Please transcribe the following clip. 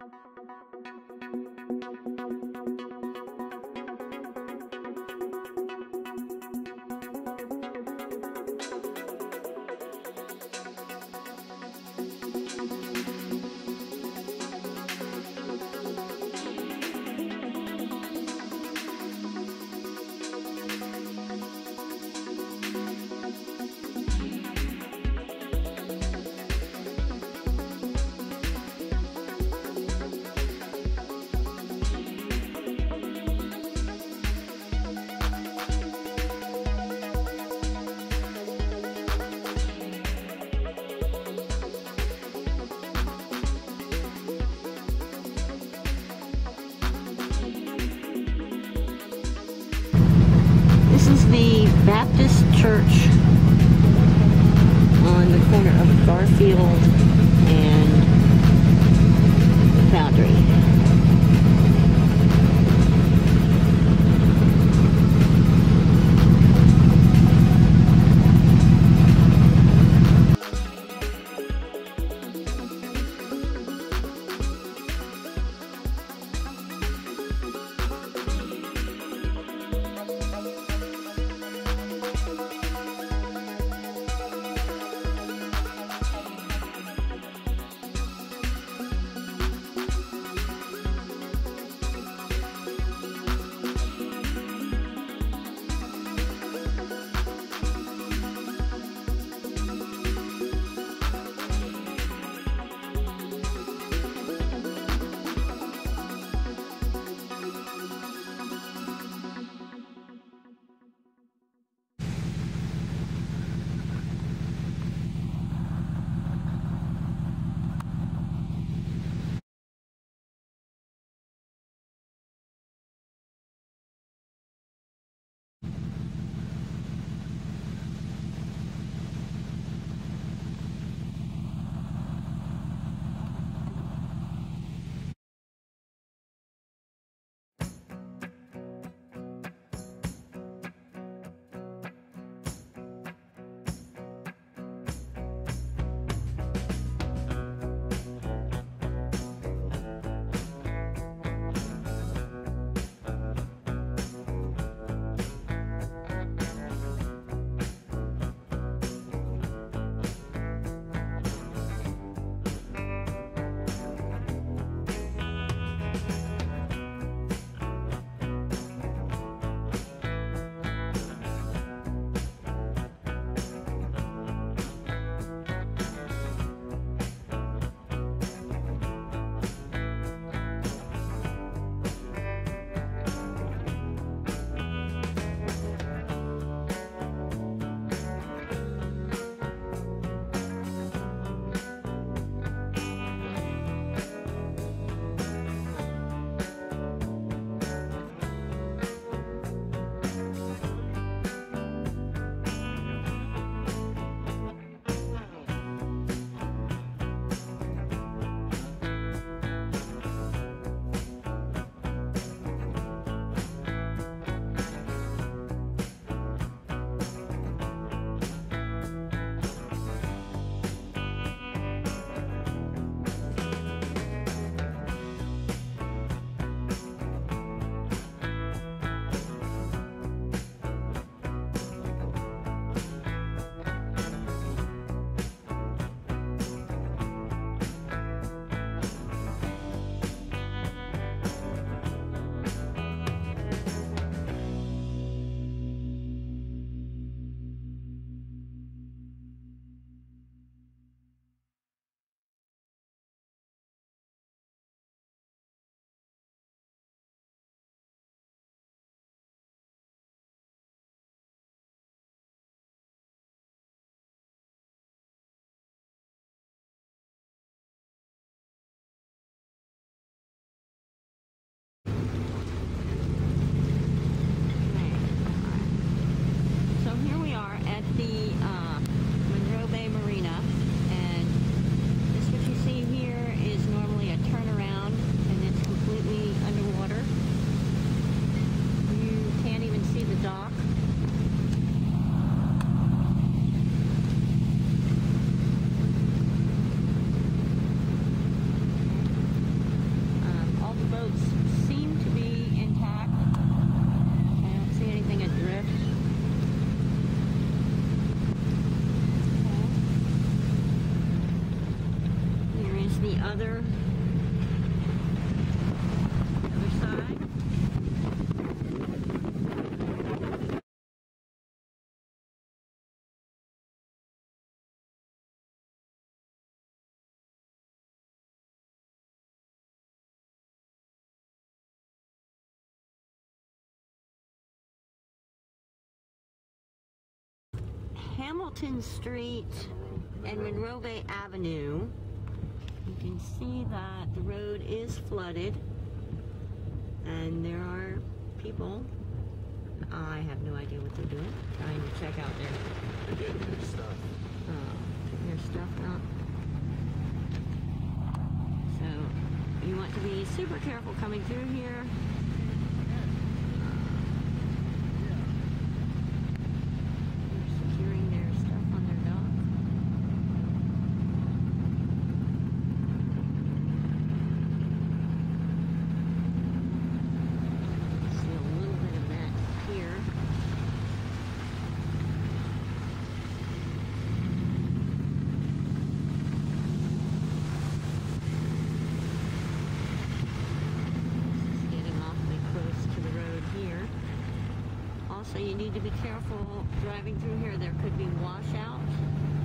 Thank you. The Baptist Church on the corner of Garfield and Boundary. Hamilton Street and Monroe Bay Avenue. You can see that the road is flooded and there are people. I have no idea what they're doing. Trying to check out their getting their stuff. uh, their stuff out. So you want to be super careful coming through here. They're securing their stuff on their dock. See a little bit of that here. This is getting awfully close to the road here. Also, you need to be careful driving through here. There could be washouts.